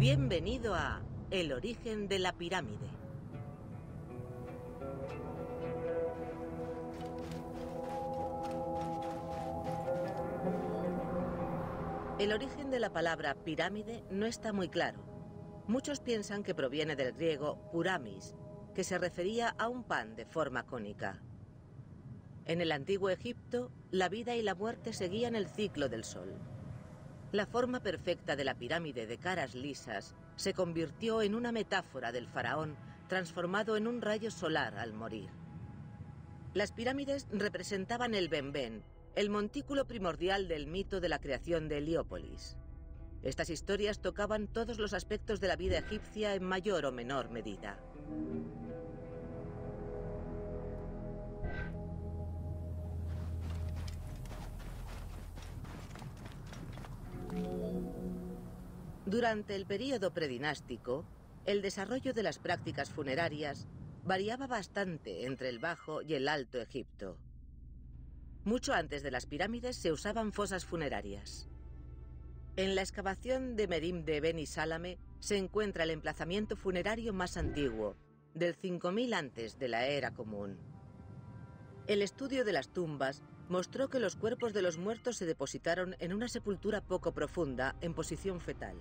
Bienvenido a El origen de la pirámide. El origen de la palabra pirámide no está muy claro. Muchos piensan que proviene del griego puramis, que se refería a un pan de forma cónica. En el antiguo Egipto, la vida y la muerte seguían el ciclo del sol. La forma perfecta de la pirámide de caras lisas se convirtió en una metáfora del faraón transformado en un rayo solar al morir. Las pirámides representaban el Benben, el montículo primordial del mito de la creación de Heliópolis. Estas historias tocaban todos los aspectos de la vida egipcia en mayor o menor medida. Durante el período predinástico, el desarrollo de las prácticas funerarias variaba bastante entre el Bajo y el Alto Egipto. Mucho antes de las pirámides se usaban fosas funerarias. En la excavación de Merim de Beni Salame se encuentra el emplazamiento funerario más antiguo, del 5000 antes de la era común. El estudio de las tumbas mostró que los cuerpos de los muertos se depositaron en una sepultura poco profunda en posición fetal.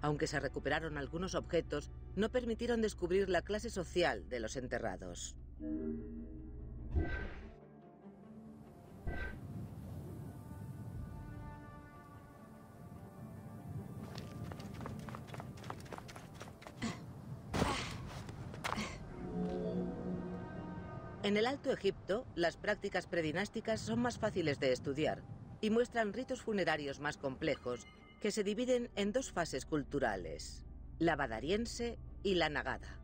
Aunque se recuperaron algunos objetos, no permitieron descubrir la clase social de los enterrados. En el Alto Egipto, las prácticas predinásticas son más fáciles de estudiar y muestran ritos funerarios más complejos que se dividen en dos fases culturales, la badariense y la nagada.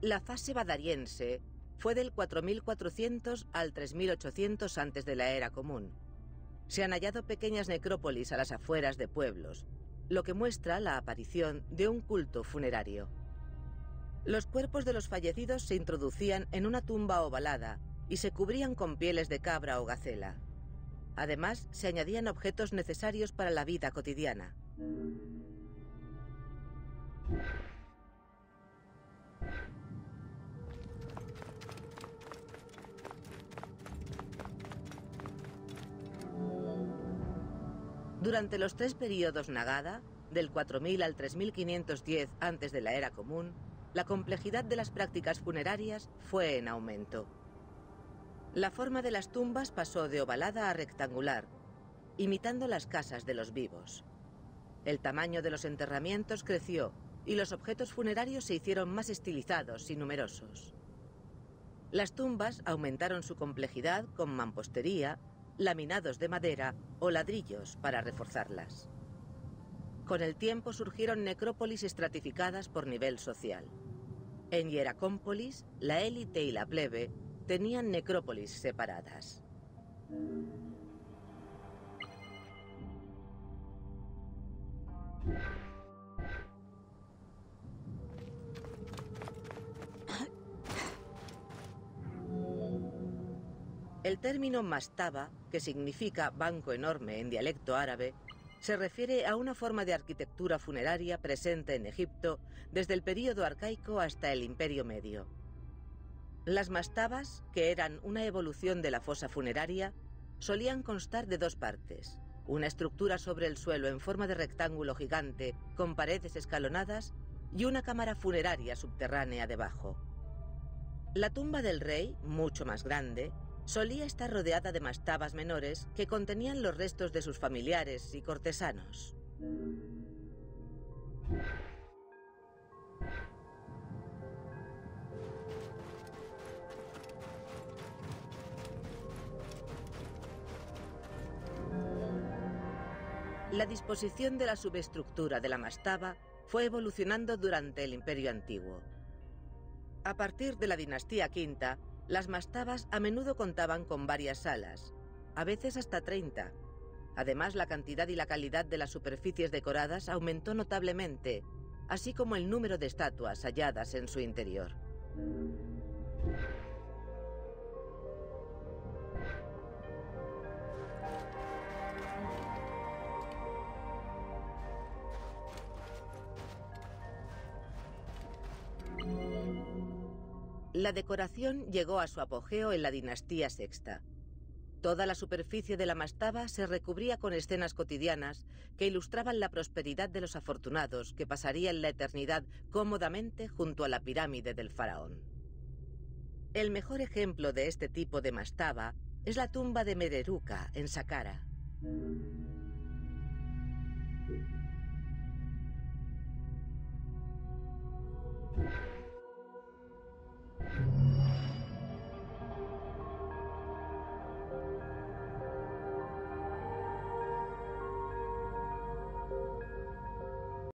La fase badariense fue del 4400 al 3800 antes de la era común. Se han hallado pequeñas necrópolis a las afueras de pueblos, lo que muestra la aparición de un culto funerario. Los cuerpos de los fallecidos se introducían en una tumba ovalada y se cubrían con pieles de cabra o gacela. Además, se añadían objetos necesarios para la vida cotidiana. Durante los tres periodos Nagada, del 4000 al 3510 antes de la era común, la complejidad de las prácticas funerarias fue en aumento. La forma de las tumbas pasó de ovalada a rectangular, imitando las casas de los vivos. El tamaño de los enterramientos creció y los objetos funerarios se hicieron más estilizados y numerosos. Las tumbas aumentaron su complejidad con mampostería, laminados de madera o ladrillos para reforzarlas. Con el tiempo surgieron necrópolis estratificadas por nivel social. En Hieracómpolis, la élite y la plebe tenían necrópolis separadas. El término mastaba, que significa banco enorme en dialecto árabe, se refiere a una forma de arquitectura funeraria presente en Egipto desde el período arcaico hasta el Imperio Medio. Las mastabas, que eran una evolución de la fosa funeraria, solían constar de dos partes, una estructura sobre el suelo en forma de rectángulo gigante con paredes escalonadas y una cámara funeraria subterránea debajo. La tumba del rey, mucho más grande, solía estar rodeada de mastabas menores que contenían los restos de sus familiares y cortesanos. La disposición de la subestructura de la mastaba fue evolucionando durante el Imperio Antiguo. A partir de la dinastía V, las mastabas a menudo contaban con varias salas, a veces hasta 30. Además, la cantidad y la calidad de las superficies decoradas aumentó notablemente, así como el número de estatuas halladas en su interior. La decoración llegó a su apogeo en la dinastía sexta. Toda la superficie de la mastaba se recubría con escenas cotidianas que ilustraban la prosperidad de los afortunados que pasarían la eternidad cómodamente junto a la pirámide del faraón. El mejor ejemplo de este tipo de mastaba es la tumba de Mereruca en Saqqara.